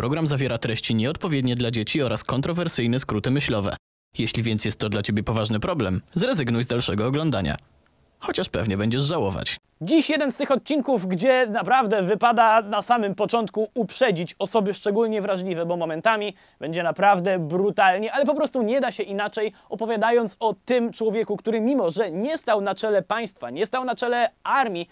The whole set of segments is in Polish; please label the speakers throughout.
Speaker 1: Program zawiera treści nieodpowiednie dla dzieci oraz kontrowersyjne skróty myślowe. Jeśli więc jest to dla ciebie poważny problem, zrezygnuj z dalszego oglądania. Chociaż pewnie będziesz żałować.
Speaker 2: Dziś jeden z tych odcinków, gdzie naprawdę wypada na samym początku uprzedzić osoby szczególnie wrażliwe, bo momentami będzie naprawdę brutalnie, ale po prostu nie da się inaczej, opowiadając o tym człowieku, który mimo, że nie stał na czele państwa, nie stał na czele armii,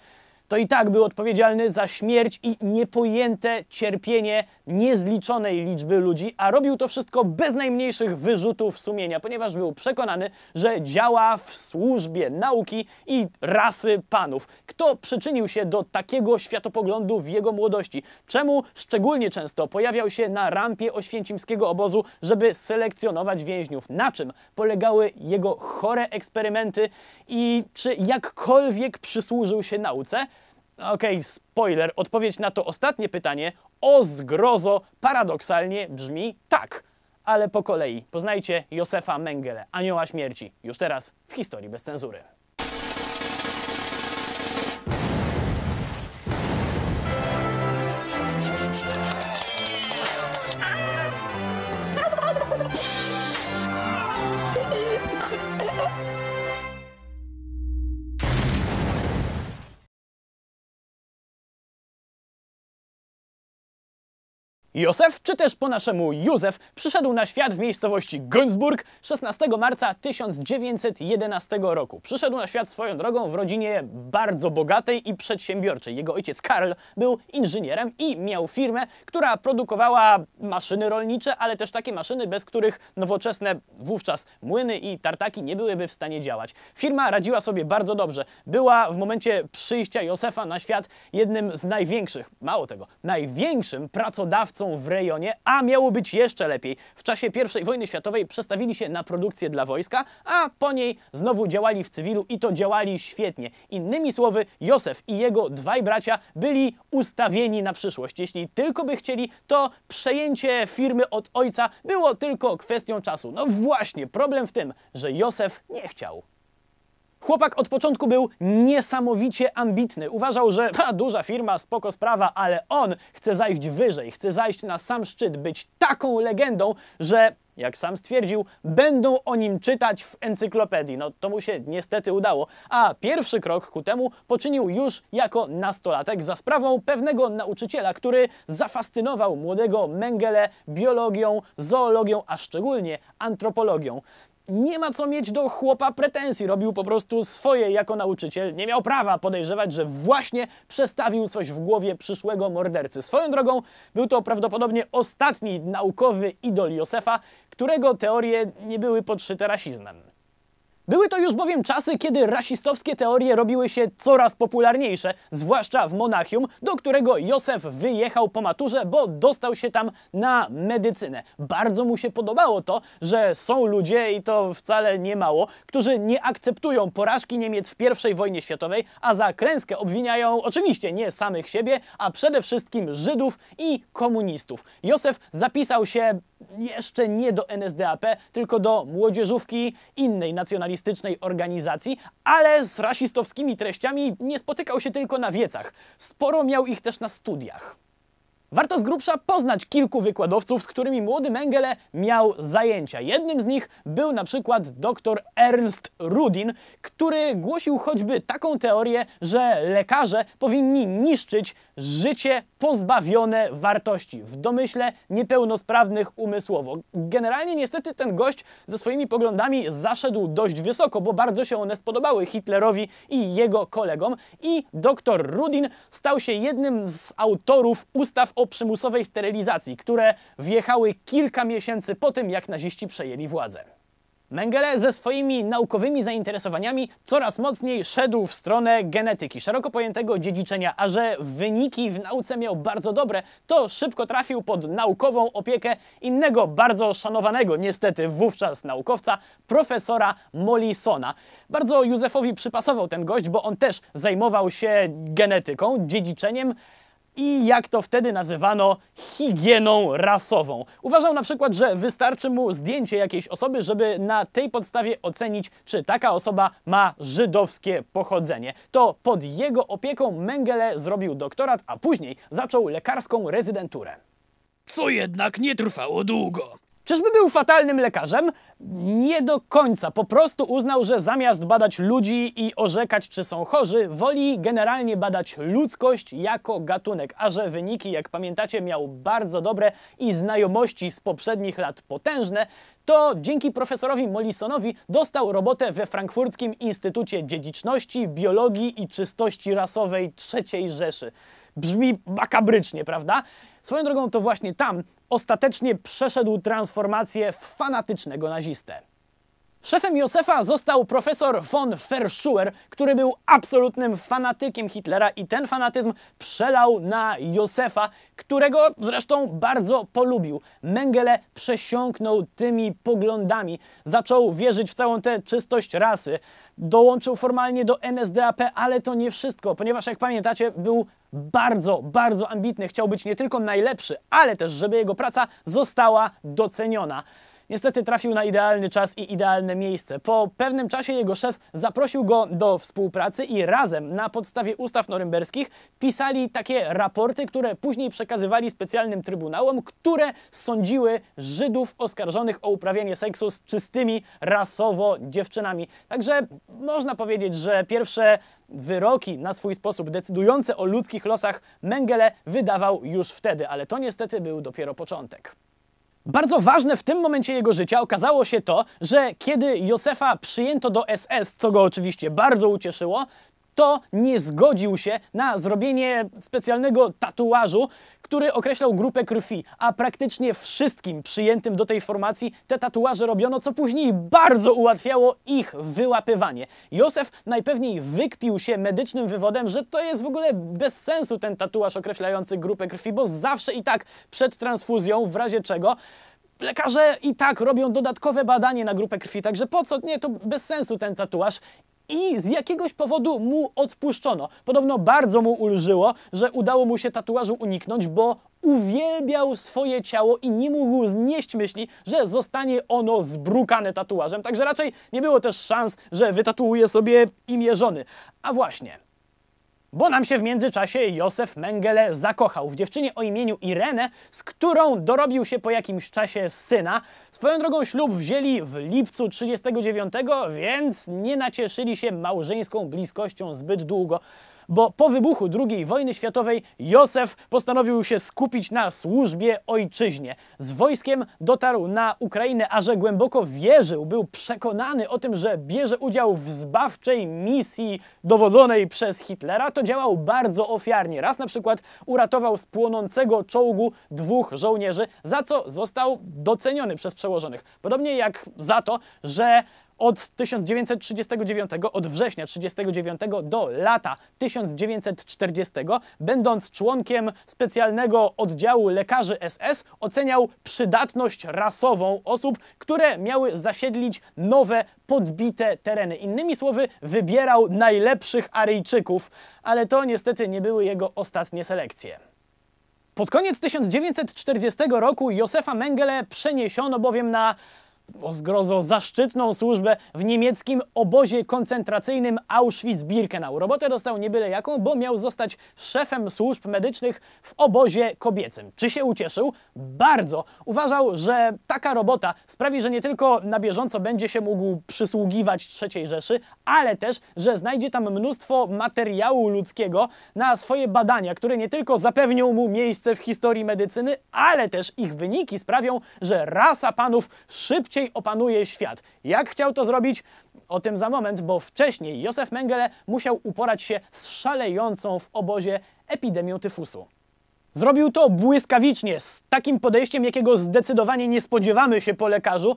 Speaker 2: to i tak był odpowiedzialny za śmierć i niepojęte cierpienie niezliczonej liczby ludzi, a robił to wszystko bez najmniejszych wyrzutów sumienia, ponieważ był przekonany, że działa w służbie nauki i rasy panów. Kto przyczynił się do takiego światopoglądu w jego młodości? Czemu szczególnie często pojawiał się na rampie oświęcimskiego obozu, żeby selekcjonować więźniów? Na czym polegały jego chore eksperymenty i czy jakkolwiek przysłużył się nauce? Okej, okay, spoiler. Odpowiedź na to ostatnie pytanie o zgrozo paradoksalnie brzmi tak. Ale po kolei poznajcie Józefa Mengele, anioła śmierci, już teraz w historii bez cenzury. Józef, czy też po naszemu Józef, przyszedł na świat w miejscowości Günzburg 16 marca 1911 roku. Przyszedł na świat swoją drogą w rodzinie bardzo bogatej i przedsiębiorczej. Jego ojciec Karl był inżynierem i miał firmę, która produkowała maszyny rolnicze, ale też takie maszyny, bez których nowoczesne wówczas młyny i tartaki nie byłyby w stanie działać. Firma radziła sobie bardzo dobrze. Była w momencie przyjścia Józefa na świat jednym z największych, mało tego, największym pracodawcą w rejonie, a miało być jeszcze lepiej. W czasie I wojny światowej przestawili się na produkcję dla wojska, a po niej znowu działali w cywilu i to działali świetnie. Innymi słowy, Józef i jego dwaj bracia byli ustawieni na przyszłość. Jeśli tylko by chcieli, to przejęcie firmy od ojca było tylko kwestią czasu. No właśnie, problem w tym, że Józef nie chciał. Chłopak od początku był niesamowicie ambitny. Uważał, że ta duża firma, spoko sprawa, ale on chce zajść wyżej, chce zajść na sam szczyt, być taką legendą, że jak sam stwierdził, będą o nim czytać w encyklopedii. No to mu się niestety udało. A pierwszy krok ku temu poczynił już jako nastolatek za sprawą pewnego nauczyciela, który zafascynował młodego Mengele biologią, zoologią, a szczególnie antropologią nie ma co mieć do chłopa pretensji. Robił po prostu swoje jako nauczyciel. Nie miał prawa podejrzewać, że właśnie przestawił coś w głowie przyszłego mordercy. Swoją drogą był to prawdopodobnie ostatni naukowy idol Józefa, którego teorie nie były podszyte rasizmem. Były to już bowiem czasy, kiedy rasistowskie teorie robiły się coraz popularniejsze, zwłaszcza w Monachium, do którego Józef wyjechał po maturze, bo dostał się tam na medycynę. Bardzo mu się podobało to, że są ludzie, i to wcale nie mało, którzy nie akceptują porażki Niemiec w I wojnie światowej, a za klęskę obwiniają oczywiście nie samych siebie, a przede wszystkim Żydów i komunistów. Józef zapisał się jeszcze nie do NSDAP, tylko do młodzieżówki innej nacjonalistycznej organizacji, ale z rasistowskimi treściami nie spotykał się tylko na wiecach. Sporo miał ich też na studiach. Warto z grubsza poznać kilku wykładowców, z którymi młody Mengele miał zajęcia. Jednym z nich był na przykład dr Ernst Rudin, który głosił choćby taką teorię, że lekarze powinni niszczyć życie pozbawione wartości, w domyśle niepełnosprawnych umysłowo. Generalnie niestety ten gość ze swoimi poglądami zaszedł dość wysoko, bo bardzo się one spodobały Hitlerowi i jego kolegom i dr Rudin stał się jednym z autorów ustaw o przymusowej sterylizacji, które wjechały kilka miesięcy po tym, jak naziści przejęli władzę. Mengele ze swoimi naukowymi zainteresowaniami coraz mocniej szedł w stronę genetyki, szeroko pojętego dziedziczenia, a że wyniki w nauce miał bardzo dobre, to szybko trafił pod naukową opiekę innego bardzo szanowanego niestety wówczas naukowca, profesora Mollisona. Bardzo Józefowi przypasował ten gość, bo on też zajmował się genetyką, dziedziczeniem, i jak to wtedy nazywano higieną rasową. Uważał na przykład, że wystarczy mu zdjęcie jakiejś osoby, żeby na tej podstawie ocenić, czy taka osoba ma żydowskie pochodzenie. To pod jego opieką Mengele zrobił doktorat, a później zaczął lekarską rezydenturę.
Speaker 3: co jednak nie trwało długo.
Speaker 2: Czyżby był fatalnym lekarzem? Nie do końca. Po prostu uznał, że zamiast badać ludzi i orzekać, czy są chorzy, woli generalnie badać ludzkość jako gatunek. A że wyniki, jak pamiętacie, miał bardzo dobre i znajomości z poprzednich lat potężne, to dzięki profesorowi Mollisonowi dostał robotę we Frankfurckim Instytucie Dziedziczności, Biologii i Czystości Rasowej III Rzeszy. Brzmi makabrycznie, prawda? Swoją drogą to właśnie tam ostatecznie przeszedł transformację w fanatycznego nazistę. Szefem Józefa został profesor von Verschuer, który był absolutnym fanatykiem Hitlera i ten fanatyzm przelał na Józefa, którego zresztą bardzo polubił. Mengele przesiąknął tymi poglądami, zaczął wierzyć w całą tę czystość rasy, dołączył formalnie do NSDAP, ale to nie wszystko, ponieważ jak pamiętacie, był bardzo, bardzo ambitny, chciał być nie tylko najlepszy, ale też, żeby jego praca została doceniona. Niestety trafił na idealny czas i idealne miejsce. Po pewnym czasie jego szef zaprosił go do współpracy i razem na podstawie ustaw norymberskich pisali takie raporty, które później przekazywali specjalnym trybunałom, które sądziły Żydów oskarżonych o uprawianie seksu z czystymi rasowo dziewczynami. Także można powiedzieć, że pierwsze wyroki na swój sposób decydujące o ludzkich losach Mengele wydawał już wtedy, ale to niestety był dopiero początek. Bardzo ważne w tym momencie jego życia okazało się to, że kiedy Józefa przyjęto do SS, co go oczywiście bardzo ucieszyło, to nie zgodził się na zrobienie specjalnego tatuażu, który określał grupę krwi, a praktycznie wszystkim przyjętym do tej formacji te tatuaże robiono, co później bardzo ułatwiało ich wyłapywanie. Józef najpewniej wykpił się medycznym wywodem, że to jest w ogóle bez sensu ten tatuaż określający grupę krwi, bo zawsze i tak przed transfuzją, w razie czego, lekarze i tak robią dodatkowe badanie na grupę krwi, także po co? Nie, to bez sensu ten tatuaż i z jakiegoś powodu mu odpuszczono. Podobno bardzo mu ulżyło, że udało mu się tatuażu uniknąć, bo uwielbiał swoje ciało i nie mógł znieść myśli, że zostanie ono zbrukane tatuażem. Także raczej nie było też szans, że wytatuuje sobie imię żony. A właśnie, bo nam się w międzyczasie Józef Mengele zakochał w dziewczynie o imieniu Irene, z którą dorobił się po jakimś czasie syna. Swoją drogą ślub wzięli w lipcu 39, więc nie nacieszyli się małżeńską bliskością zbyt długo bo po wybuchu II wojny światowej Józef postanowił się skupić na służbie ojczyźnie. Z wojskiem dotarł na Ukrainę, a że głęboko wierzył, był przekonany o tym, że bierze udział w zbawczej misji dowodzonej przez Hitlera, to działał bardzo ofiarnie. Raz na przykład uratował z płonącego czołgu dwóch żołnierzy, za co został doceniony przez przełożonych. Podobnie jak za to, że od 1939, od września 1939 do lata 1940, będąc członkiem specjalnego oddziału lekarzy SS, oceniał przydatność rasową osób, które miały zasiedlić nowe, podbite tereny. Innymi słowy, wybierał najlepszych Aryjczyków, ale to niestety nie były jego ostatnie selekcje. Pod koniec 1940 roku Józefa Mengele przeniesiono bowiem na o zgrozo zaszczytną służbę w niemieckim obozie koncentracyjnym Auschwitz-Birkenau. Robotę dostał nie byle jaką, bo miał zostać szefem służb medycznych w obozie kobiecym. Czy się ucieszył? Bardzo. Uważał, że taka robota sprawi, że nie tylko na bieżąco będzie się mógł przysługiwać III Rzeszy, ale też, że znajdzie tam mnóstwo materiału ludzkiego na swoje badania, które nie tylko zapewnią mu miejsce w historii medycyny, ale też ich wyniki sprawią, że rasa panów szybciej szybciej opanuje świat. Jak chciał to zrobić? O tym za moment, bo wcześniej Józef Mengele musiał uporać się z szalejącą w obozie epidemią tyfusu. Zrobił to błyskawicznie, z takim podejściem, jakiego zdecydowanie nie spodziewamy się po lekarzu,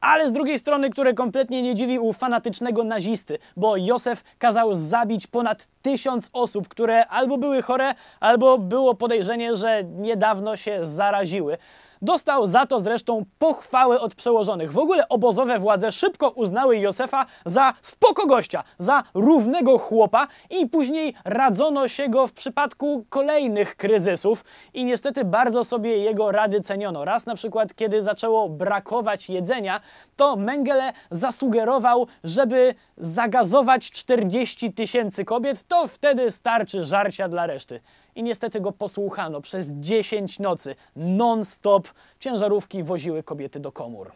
Speaker 2: ale z drugiej strony, które kompletnie nie dziwi u fanatycznego nazisty, bo Józef kazał zabić ponad tysiąc osób, które albo były chore, albo było podejrzenie, że niedawno się zaraziły. Dostał za to zresztą pochwałę od przełożonych. W ogóle obozowe władze szybko uznały Józefa za spoko gościa, za równego chłopa i później radzono się go w przypadku kolejnych kryzysów i niestety bardzo sobie jego rady ceniono. Raz na przykład, kiedy zaczęło brakować jedzenia, to Mengele zasugerował, żeby zagazować 40 tysięcy kobiet, to wtedy starczy żarcia dla reszty. I niestety go posłuchano przez 10 nocy. Non-stop ciężarówki woziły kobiety do komór.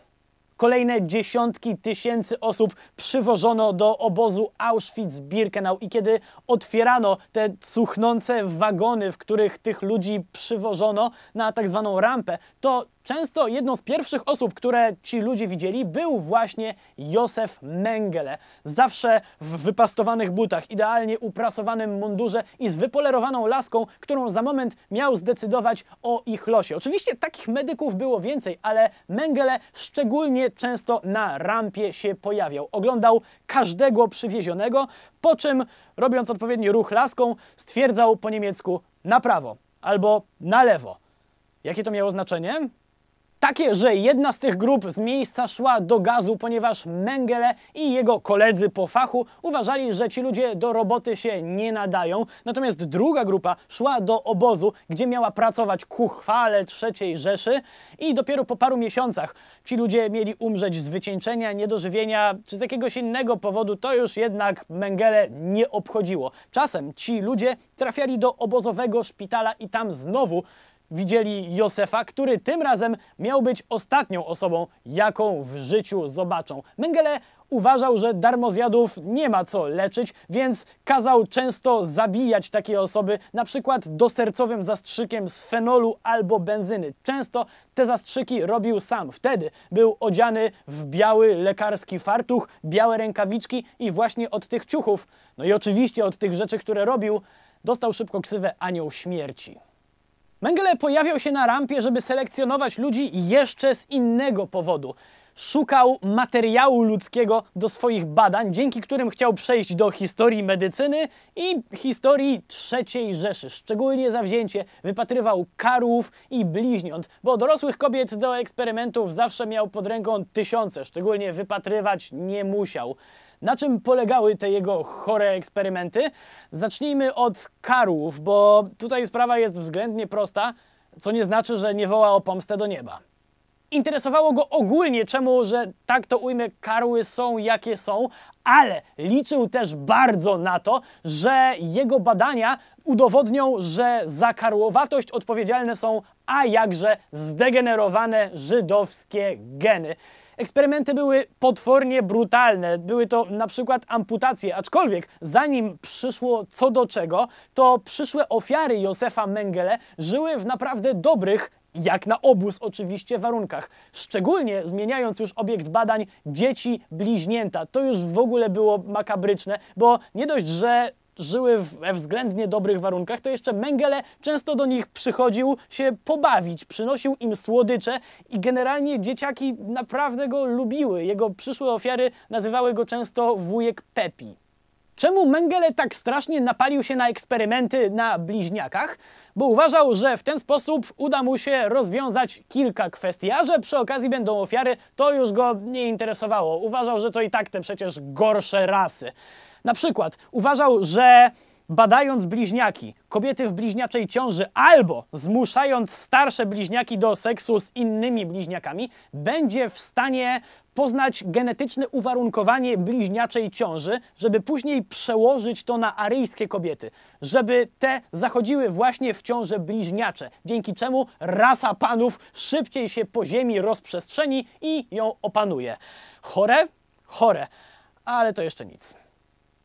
Speaker 2: Kolejne dziesiątki tysięcy osób przywożono do obozu Auschwitz-Birkenau i kiedy otwierano te cuchnące wagony, w których tych ludzi przywożono na tak zwaną rampę, to często jedną z pierwszych osób, które ci ludzie widzieli, był właśnie Józef Mengele. Zawsze w wypastowanych butach, idealnie uprasowanym mundurze i z wypolerowaną laską, którą za moment miał zdecydować o ich losie. Oczywiście takich medyków było więcej, ale Mengele szczególnie często na rampie się pojawiał. Oglądał każdego przywiezionego, po czym, robiąc odpowiedni ruch laską, stwierdzał po niemiecku na prawo albo na lewo. Jakie to miało znaczenie? Takie, że jedna z tych grup z miejsca szła do gazu, ponieważ Mengele i jego koledzy po fachu uważali, że ci ludzie do roboty się nie nadają. Natomiast druga grupa szła do obozu, gdzie miała pracować ku chwale III Rzeszy i dopiero po paru miesiącach ci ludzie mieli umrzeć z wycieńczenia, niedożywienia czy z jakiegoś innego powodu. To już jednak Mengele nie obchodziło. Czasem ci ludzie trafiali do obozowego szpitala i tam znowu widzieli Józefa, który tym razem miał być ostatnią osobą, jaką w życiu zobaczą. Mengele uważał, że darmozjadów nie ma co leczyć, więc kazał często zabijać takie osoby, na przykład dosercowym zastrzykiem z fenolu albo benzyny. Często te zastrzyki robił sam. Wtedy był odziany w biały lekarski fartuch, białe rękawiczki i właśnie od tych ciuchów, no i oczywiście od tych rzeczy, które robił, dostał szybko ksywę Anioł Śmierci. Mengele pojawiał się na rampie, żeby selekcjonować ludzi jeszcze z innego powodu. Szukał materiału ludzkiego do swoich badań, dzięki którym chciał przejść do historii medycyny i historii III Rzeszy. Szczególnie zawzięcie wypatrywał karłów i bliźniąt, bo dorosłych kobiet do eksperymentów zawsze miał pod ręką tysiące, szczególnie wypatrywać nie musiał. Na czym polegały te jego chore eksperymenty? Zacznijmy od karłów, bo tutaj sprawa jest względnie prosta, co nie znaczy, że nie woła o pomstę do nieba. Interesowało go ogólnie, czemu, że tak to ujmę, karły są jakie są, ale liczył też bardzo na to, że jego badania udowodnią, że za karłowatość odpowiedzialne są a jakże zdegenerowane żydowskie geny. Eksperymenty były potwornie brutalne. Były to na przykład amputacje, aczkolwiek zanim przyszło co do czego, to przyszłe ofiary Józefa Mengele żyły w naprawdę dobrych, jak na obóz oczywiście, warunkach. Szczególnie zmieniając już obiekt badań dzieci bliźnięta. To już w ogóle było makabryczne, bo nie dość, że żyły we względnie dobrych warunkach, to jeszcze Mengele często do nich przychodził się pobawić, przynosił im słodycze i generalnie dzieciaki naprawdę go lubiły. Jego przyszłe ofiary nazywały go często wujek Pepi. Czemu Mengele tak strasznie napalił się na eksperymenty na bliźniakach? Bo uważał, że w ten sposób uda mu się rozwiązać kilka kwestii, a że przy okazji będą ofiary, to już go nie interesowało. Uważał, że to i tak te przecież gorsze rasy. Na przykład uważał, że badając bliźniaki, kobiety w bliźniaczej ciąży albo zmuszając starsze bliźniaki do seksu z innymi bliźniakami, będzie w stanie poznać genetyczne uwarunkowanie bliźniaczej ciąży, żeby później przełożyć to na aryjskie kobiety, żeby te zachodziły właśnie w ciąże bliźniacze, dzięki czemu rasa panów szybciej się po ziemi rozprzestrzeni i ją opanuje. Chore? Chore, ale to jeszcze nic.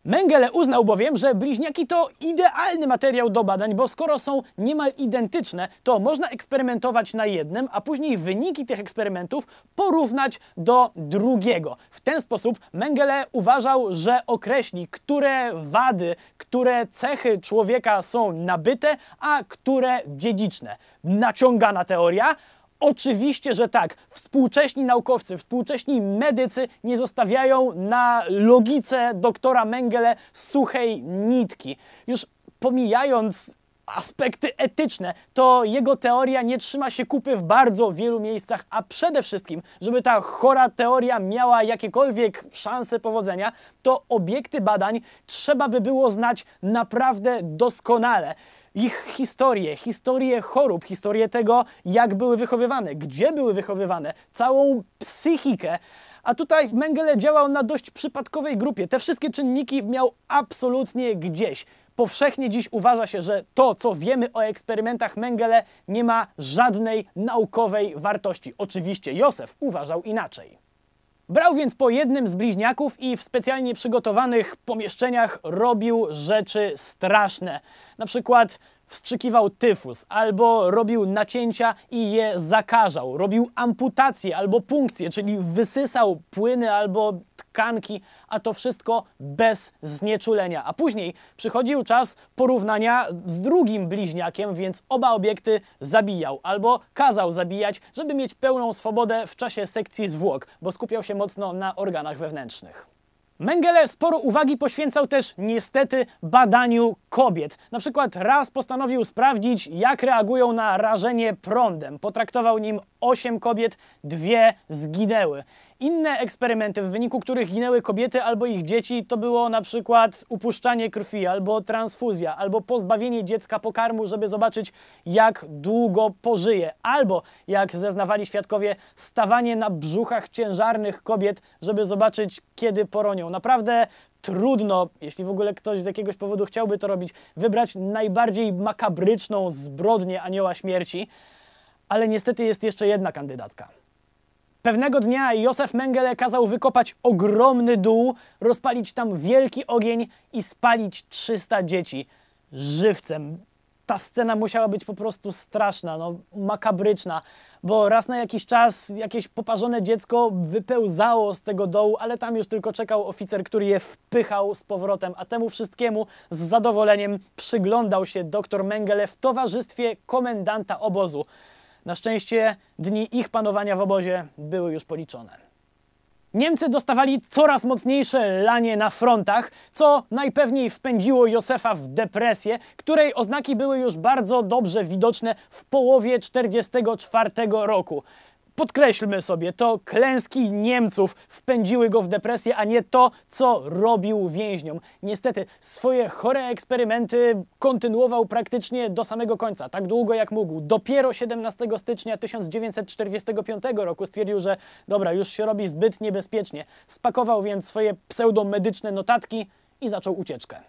Speaker 2: Mengele uznał bowiem, że bliźniaki to idealny materiał do badań, bo skoro są niemal identyczne, to można eksperymentować na jednym, a później wyniki tych eksperymentów porównać do drugiego. W ten sposób Mengele uważał, że określi, które wady, które cechy człowieka są nabyte, a które dziedziczne. Naciągana teoria, Oczywiście, że tak. Współcześni naukowcy, współcześni medycy nie zostawiają na logice doktora Mengele suchej nitki. Już pomijając aspekty etyczne, to jego teoria nie trzyma się kupy w bardzo wielu miejscach, a przede wszystkim, żeby ta chora teoria miała jakiekolwiek szanse powodzenia, to obiekty badań trzeba by było znać naprawdę doskonale ich historię, historię chorób, historię tego, jak były wychowywane, gdzie były wychowywane, całą psychikę. A tutaj Mengele działał na dość przypadkowej grupie. Te wszystkie czynniki miał absolutnie gdzieś. powszechnie dziś uważa się, że to, co wiemy o eksperymentach Mengele, nie ma żadnej naukowej wartości. Oczywiście Józef uważał inaczej. Brał więc po jednym z bliźniaków i w specjalnie przygotowanych pomieszczeniach robił rzeczy straszne. Na przykład wstrzykiwał tyfus, albo robił nacięcia i je zakażał, robił amputacje albo punkcje, czyli wysysał płyny albo tkanki, a to wszystko bez znieczulenia. A później przychodził czas porównania z drugim bliźniakiem, więc oba obiekty zabijał albo kazał zabijać, żeby mieć pełną swobodę w czasie sekcji zwłok, bo skupiał się mocno na organach wewnętrznych. Mengele sporo uwagi poświęcał też niestety badaniu kobiet. Na przykład raz postanowił sprawdzić, jak reagują na rażenie prądem. Potraktował nim 8 kobiet, dwie zginęły. Inne eksperymenty, w wyniku których ginęły kobiety albo ich dzieci, to było na przykład upuszczanie krwi, albo transfuzja, albo pozbawienie dziecka pokarmu, żeby zobaczyć, jak długo pożyje, albo, jak zeznawali świadkowie, stawanie na brzuchach ciężarnych kobiet, żeby zobaczyć, kiedy poronią. Naprawdę trudno, jeśli w ogóle ktoś z jakiegoś powodu chciałby to robić, wybrać najbardziej makabryczną zbrodnię anioła śmierci, ale niestety jest jeszcze jedna kandydatka. Pewnego dnia Józef Mengele kazał wykopać ogromny dół, rozpalić tam wielki ogień i spalić 300 dzieci żywcem. Ta scena musiała być po prostu straszna, no, makabryczna, bo raz na jakiś czas jakieś poparzone dziecko wypełzało z tego dołu, ale tam już tylko czekał oficer, który je wpychał z powrotem, a temu wszystkiemu z zadowoleniem przyglądał się dr Mengele w towarzystwie komendanta obozu. Na szczęście dni ich panowania w obozie były już policzone. Niemcy dostawali coraz mocniejsze lanie na frontach, co najpewniej wpędziło Józefa w depresję, której oznaki były już bardzo dobrze widoczne w połowie 1944 roku. Podkreślmy sobie, to klęski Niemców wpędziły go w depresję, a nie to, co robił więźniom. Niestety swoje chore eksperymenty kontynuował praktycznie do samego końca, tak długo jak mógł. Dopiero 17 stycznia 1945 roku stwierdził, że dobra, już się robi zbyt niebezpiecznie. Spakował więc swoje pseudomedyczne notatki i zaczął ucieczkę.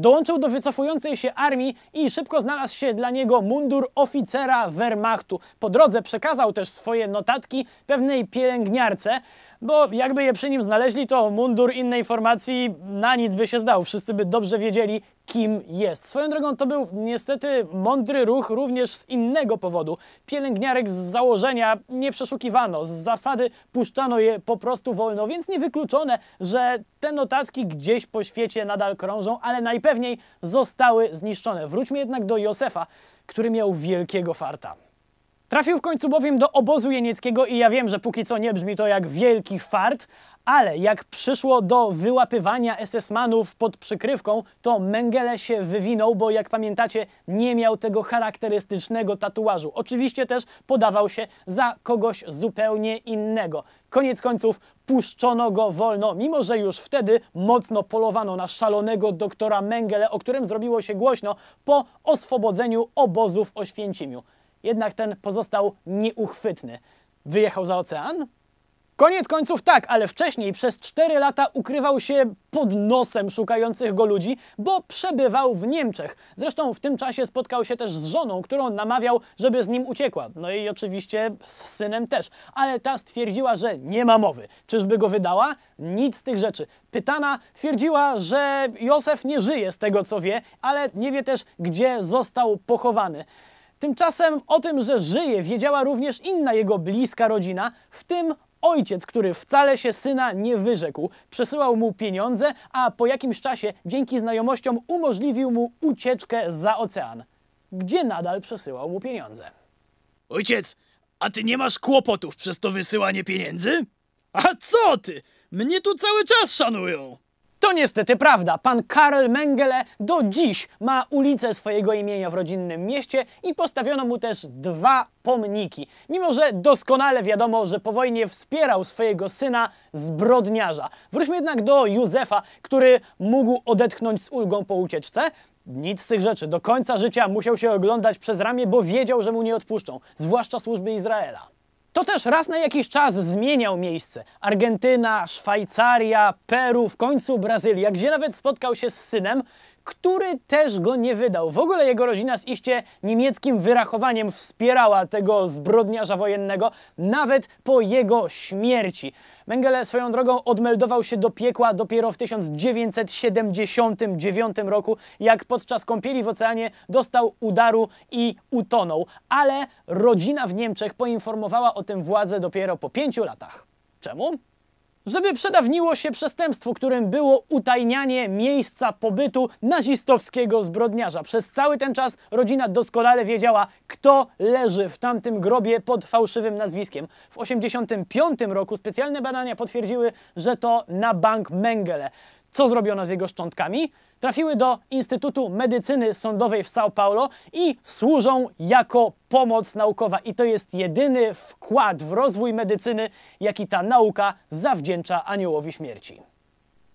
Speaker 2: Dołączył do wycofującej się armii i szybko znalazł się dla niego mundur oficera Wehrmachtu. Po drodze przekazał też swoje notatki pewnej pielęgniarce, bo jakby je przy nim znaleźli, to mundur innej formacji na nic by się zdał. Wszyscy by dobrze wiedzieli, kim jest. Swoją drogą to był niestety mądry ruch również z innego powodu. Pielęgniarek z założenia nie przeszukiwano, z zasady puszczano je po prostu wolno, więc niewykluczone, że te notatki gdzieś po świecie nadal krążą, ale najpewniej zostały zniszczone. Wróćmy jednak do Józefa, który miał wielkiego farta. Trafił w końcu bowiem do obozu jenieckiego i ja wiem, że póki co nie brzmi to jak wielki fart, ale jak przyszło do wyłapywania SS-manów pod przykrywką, to Mengele się wywinął, bo jak pamiętacie, nie miał tego charakterystycznego tatuażu. Oczywiście też podawał się za kogoś zupełnie innego. Koniec końców puszczono go wolno, mimo że już wtedy mocno polowano na szalonego doktora Mengele, o którym zrobiło się głośno po oswobodzeniu obozu w Oświęcimiu. Jednak ten pozostał nieuchwytny. Wyjechał za ocean? Koniec końców tak, ale wcześniej przez 4 lata ukrywał się pod nosem szukających go ludzi, bo przebywał w Niemczech. Zresztą w tym czasie spotkał się też z żoną, którą namawiał, żeby z nim uciekła. No i oczywiście z synem też. Ale ta stwierdziła, że nie ma mowy. Czyżby go wydała? Nic z tych rzeczy. Pytana twierdziła, że Józef nie żyje z tego co wie, ale nie wie też, gdzie został pochowany. Tymczasem o tym, że żyje, wiedziała również inna jego bliska rodzina, w tym ojciec, który wcale się syna nie wyrzekł. Przesyłał mu pieniądze, a po jakimś czasie dzięki znajomościom umożliwił mu ucieczkę za ocean, gdzie nadal przesyłał mu pieniądze.
Speaker 3: Ojciec, a ty nie masz kłopotów przez to wysyłanie pieniędzy? A co ty? Mnie tu cały czas szanują.
Speaker 2: To niestety prawda. Pan Karel Mengele do dziś ma ulicę swojego imienia w rodzinnym mieście i postawiono mu też dwa pomniki. Mimo, że doskonale wiadomo, że po wojnie wspierał swojego syna zbrodniarza. Wróćmy jednak do Józefa, który mógł odetchnąć z ulgą po ucieczce. Nic z tych rzeczy. Do końca życia musiał się oglądać przez ramię, bo wiedział, że mu nie odpuszczą, zwłaszcza służby Izraela. To też raz na jakiś czas zmieniał miejsce. Argentyna, Szwajcaria, Peru, w końcu Brazylia, gdzie nawet spotkał się z synem, który też go nie wydał. W ogóle jego rodzina z iście niemieckim wyrachowaniem wspierała tego zbrodniarza wojennego, nawet po jego śmierci. Mengele swoją drogą odmeldował się do piekła dopiero w 1979 roku, jak podczas kąpieli w oceanie dostał udaru i utonął. Ale rodzina w Niemczech poinformowała o tym władzę dopiero po pięciu latach. Czemu? Żeby przedawniło się przestępstwu, którym było utajnianie miejsca pobytu nazistowskiego zbrodniarza. Przez cały ten czas rodzina doskonale wiedziała, kto leży w tamtym grobie pod fałszywym nazwiskiem. W 1985 roku specjalne badania potwierdziły, że to na bank Mengele. Co zrobiono z jego szczątkami? Trafiły do Instytutu Medycyny Sądowej w São Paulo i służą jako pomoc naukowa. I to jest jedyny wkład w rozwój medycyny, jaki ta nauka zawdzięcza aniołowi śmierci.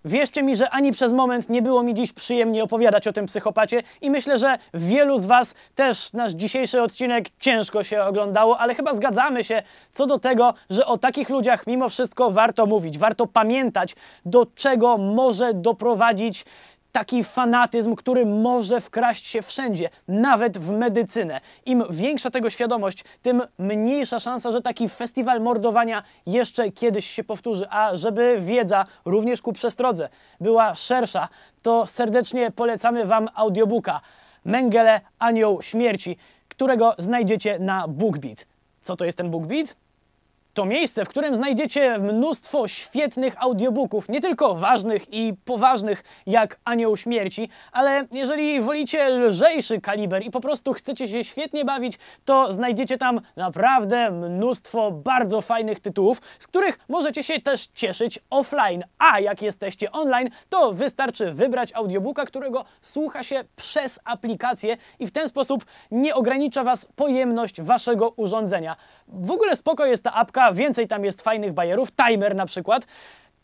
Speaker 2: Wierzcie mi, że ani przez moment nie było mi dziś przyjemnie opowiadać o tym psychopacie i myślę, że wielu z Was też nasz dzisiejszy odcinek ciężko się oglądało, ale chyba zgadzamy się co do tego, że o takich ludziach mimo wszystko warto mówić, warto pamiętać, do czego może doprowadzić taki fanatyzm, który może wkraść się wszędzie, nawet w medycynę. Im większa tego świadomość, tym mniejsza szansa, że taki festiwal mordowania jeszcze kiedyś się powtórzy. A żeby wiedza również ku przestrodze była szersza, to serdecznie polecamy Wam audiobooka Mengele Anioł Śmierci, którego znajdziecie na BookBeat. Co to jest ten BookBeat? To miejsce, w którym znajdziecie mnóstwo świetnych audiobooków, nie tylko ważnych i poważnych jak Anioł Śmierci, ale jeżeli wolicie lżejszy kaliber i po prostu chcecie się świetnie bawić, to znajdziecie tam naprawdę mnóstwo bardzo fajnych tytułów, z których możecie się też cieszyć offline. A jak jesteście online, to wystarczy wybrać audiobooka, którego słucha się przez aplikację i w ten sposób nie ogranicza Was pojemność Waszego urządzenia. W ogóle spoko jest ta apka, więcej tam jest fajnych bajerów, timer na przykład.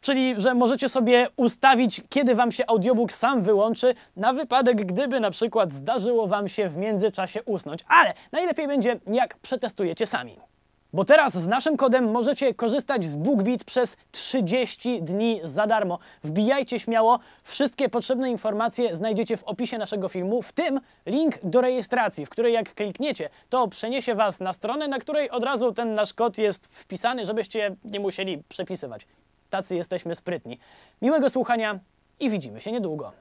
Speaker 2: Czyli, że możecie sobie ustawić, kiedy Wam się audiobook sam wyłączy, na wypadek, gdyby na przykład zdarzyło Wam się w międzyczasie usnąć. Ale najlepiej będzie, jak przetestujecie sami. Bo teraz z naszym kodem możecie korzystać z BookBeat przez 30 dni za darmo. Wbijajcie śmiało, wszystkie potrzebne informacje znajdziecie w opisie naszego filmu, w tym link do rejestracji, w której jak klikniecie, to przeniesie Was na stronę, na której od razu ten nasz kod jest wpisany, żebyście nie musieli przepisywać. Tacy jesteśmy sprytni. Miłego słuchania i widzimy się niedługo.